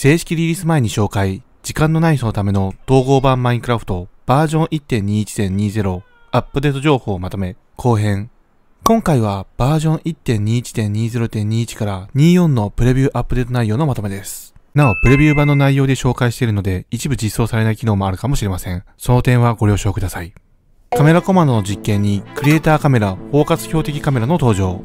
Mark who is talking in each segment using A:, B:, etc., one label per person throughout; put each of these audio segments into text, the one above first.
A: 正式リリース前に紹介、時間のない人のための統合版マインクラフトバージョン1.21.20アップデート情報をまとめ後編。今回はバージョン1.21.20.21から24のプレビューアップデート内容のまとめです。なお、プレビュー版の内容で紹介しているので、一部実装されない機能もあるかもしれません。その点はご了承ください。カメラコマンドの実験に、クリエイターカメラ、包括標的カメラの登場。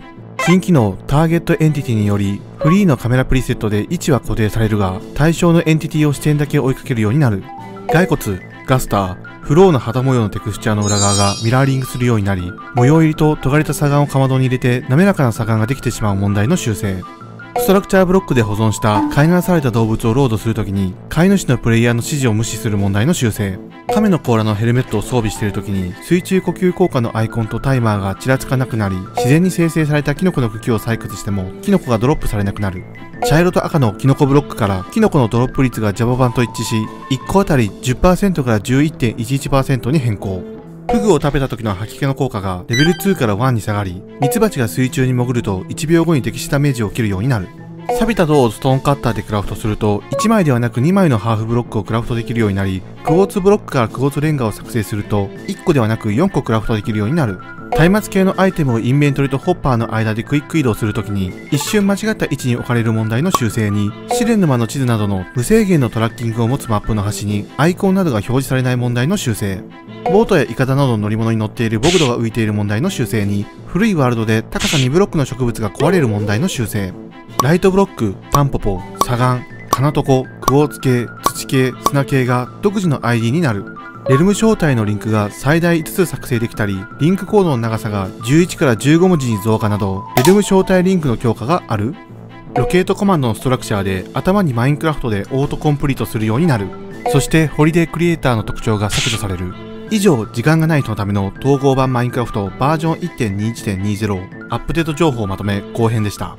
A: 新機能ターゲットエンティティにより、フリーのカメラプリセットで位置は固定されるが、対象のエンティティを視点だけ追いかけるようになる。骸骨、ガスター、フローの肌模様のテクスチャーの裏側がミラーリングするようになり、模様入りと尖れた砂岩をかまどに入れて滑らかな砂岩ができてしまう問題の修正。ストラクチャーブロックで保存した飼いならされた動物をロードするときに飼い主のプレイヤーの指示を無視する問題の修正。亀の甲羅のヘルメットを装備しているときに水中呼吸効果のアイコンとタイマーがちらつかなくなり自然に生成されたキノコの茎を採掘してもキノコがドロップされなくなる。茶色と赤のキノコブロックからキノコのドロップ率が Java 版と一致し1個あたり10%から11.11%に変更。フグを食べた時の吐き気の効果がレベル2から1に下がり、ミツバチが水中に潜ると1秒後に溺死ダメージを受けるようになる。錆びた銅をストーンカッターでクラフトすると、1枚ではなく2枚のハーフブロックをクラフトできるようになり、クォーツブロックからクォーツレンガを作成すると、1個ではなく4個クラフトできるようになる。松明系のアイテムをインベントリとホッパーの間でクイック移動するときに、一瞬間違った位置に置かれる問題の修正に、試練の間の地図などの無制限のトラッキングを持つマップの端に、アイコンなどが表示されない問題の修正。ボートやイカダなどの乗り物に乗っているボグドが浮いている問題の修正に、古いワールドで高さ2ブロックの植物が壊れる問題の修正。ライトブロック、タンポポ、砂岩、金床、クォーツ系、土系、砂系が独自の ID になる。レルム招待のリンクが最大5つ作成できたり、リンクコードの長さが11から15文字に増加など、レルム招待リンクの強化があるロケートコマンドのストラクチャーで頭にマインクラフトでオートコンプリートするようになる。そしてホリデークリエイターの特徴が削除される。以上、時間がない人のための統合版マインクラフトバージョン1.21.20アップデート情報をまとめ後編でした。